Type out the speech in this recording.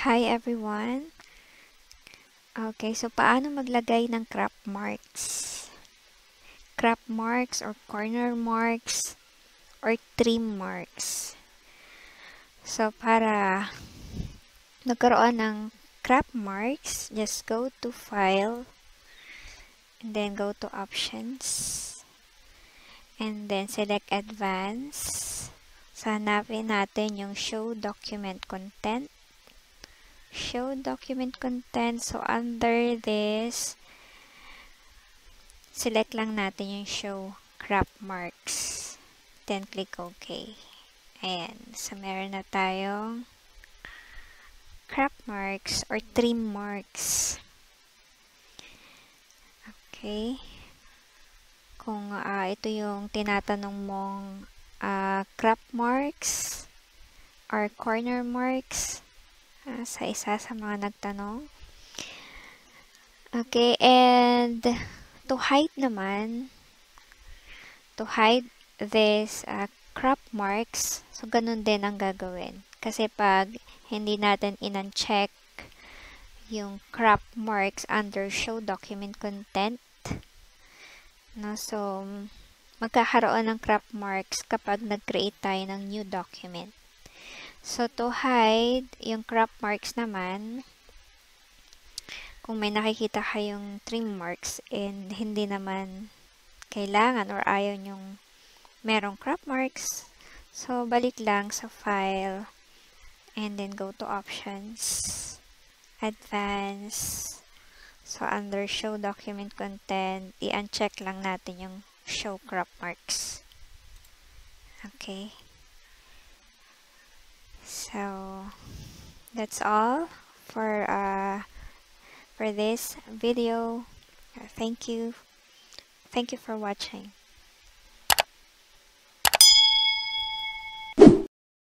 Hi everyone! Okay, so paano maglagay ng crop marks? Crop marks or corner marks or trim marks. So para nagkaroon ng crop marks, just go to File and then go to Options and then select Advance. So hanapin natin yung Show Document Content show document content. So, under this, select lang natin yung show crop marks. Then, click OK. Ayan. So, meron na tayong crop marks or trim marks. Okay. Kung uh, ito yung tinatanong mong uh, crop marks or corner marks, uh, sa isa sa mga nagtanong. Okay, and to hide naman, to hide this uh, crop marks, so ganun din ang gagawin. Kasi pag hindi natin in-uncheck yung crop marks under show document content, no, so magkakaroon ng crop marks kapag nag-create tayo ng new document. So, to hide yung crop marks naman, kung may nakikita kayong trim marks and hindi naman kailangan or ayaw yung merong crop marks, so balik lang sa file and then go to options, advance, so under show document content, i-uncheck lang natin yung show crop marks. Okay. So that's all for uh, for this video. Thank you. Thank you for watching.